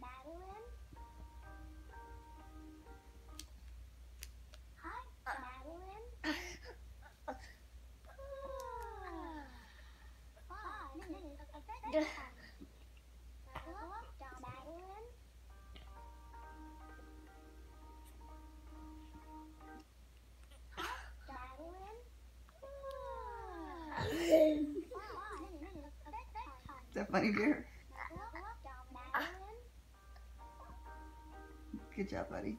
Madeline? Hi, Madeline. Is that funny, dear? Good job, buddy.